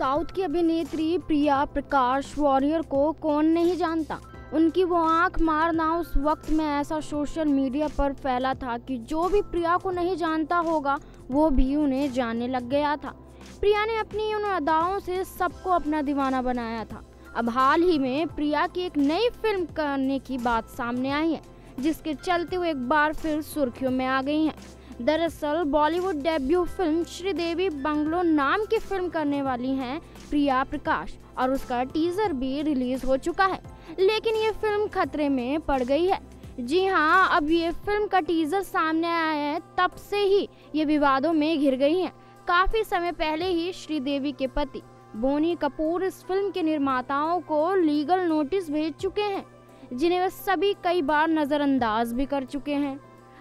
South की अभिनेत्री Priya Prakash warrior को कौन नहीं जानता? उनकी वो आँख मारना उस वक्त में ऐसा सोशल मीडिया पर फैला था कि जो भी प्रिया को नहीं जानता होगा, वो भी उन्हें जानने लग गया था। प्रिया ने अपनी उन अदाओं से सबको अपना दीवाना बनाया था। अब हाल ही में प्रिया की एक नई फ़िल्म करने की बात सामने आई है, जिसके चलते वो एक बार फिर सुर्खियों में आ गई हैं। दरअसल Bollywood debut film Sridevi bungalow नाम की फ़िल्म करने वाली हैं प्रिया प्रकाश, और उसका टीजर भी रिलीज़ हो चुका है। लेकिन ये फ़िल्म खतरे में पड़ गई है। जी हाँ अब ये फ़िल्म का टीजर सामने आया है, तब से ही ये विवादों में घिर गई हैं। काफ़ी समय पहले ही श्रीदेवी के पति, बोनी कपूर, इस फ़िल्म के निर्माताओं को लीगल नोटिस भेज चुके हैं, जिन्हें वे सभी कई बार नज़रअंदाज भी कर चुके हैं।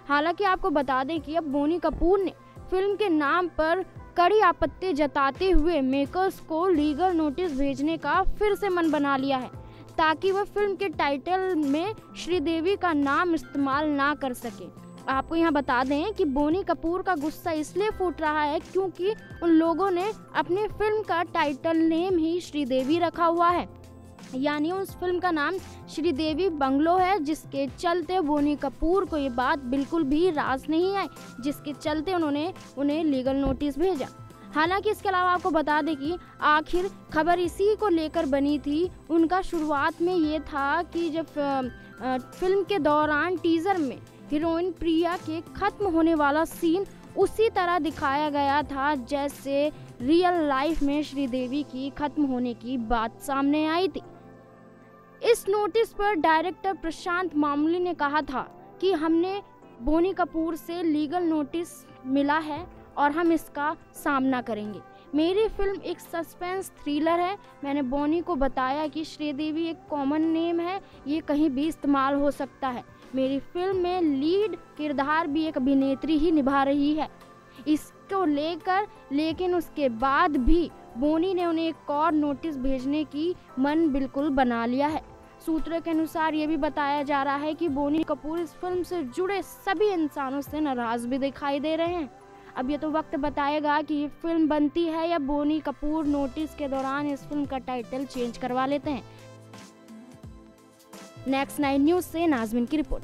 हालाँकि आपको बता दें कि अब बोनी कपूर ने फ़िल्म के नाम पर कड़ी आपत्ति जताते हुए मेकर्स को लीगल नोटिस भेजने का फिर से मन बना लिया है, ताकि वह फ़िल्म के टाइटल में श्रीदेवी का नाम इस्तेमाल ना कर सके। आपको यहाँ बता दें कि बोनी कपूर का गुस्सा इसलिए फूट रहा है क्योंकि उन लोगों ने अपनी फ़िल्म का टाइटल नेम ही श्रीदेवी रखा हुआ है। यानी उस फ़िल्म का नाम श्रीदेवी बंगलो है, जिसके चलते बोनी कपूर को ये बात बिल्कुल भी राज नहीं आई, जिसके चलते उन्होंने उन्हें लीगल नोटिस भेजा। हालाँकि इसके अलावा आपको बता दें कि आखिर खबर इसी को लेकर बनी थी, उनका शुरुआत में ये था कि जब फ़िल्म के दौरान टीज़र में हीरोइन प्रिया के खत्म होने वाला सीन उसी तरह दिखाया गया था, जैसे रियल लाइफ में श्रीदेवी की खत्म होने की बात सामने आई थी। इस नोटिस पर डायरेक्टर प्रशांत मामूली ने कहा था कि हमने बोनी कपूर से लीगल नोटिस मिला है और हम इसका सामना करेंगे। मेरी फ़िल्म एक सस्पेंस थ्रिलर है। मैंने बोनी को बताया कि श्रीदेवी एक कॉमन नेम है। ये कहीं भी इस्तेमाल हो सकता है। मेरी फ़िल्म में लीड किरदार भी एक अभिनेत्री ही निभा रही है। इसको लेकर, लेकिन उसके बाद भी बोनी ने उन्हें एक और नोटिस भेजने की मन बिल्कुल बना लिया है। सूत्रों के अनुसार ये भी बताया जा रहा है कि बोनी कपूर इस फ़िल्म से जुड़े सभी इंसानों से नाराज़ भी दिखाई दे रहे हैं। अब ये तो वक्त बताएगा कि ये फ़िल्म बनती है या बोनी कपूर नोटिस के दौरान इस फ़िल्म का टाइटल चेंज करवा लेते हैं। नेक्स्ट नाइन न्यूज़ से नाजमिन की रिपोर्ट।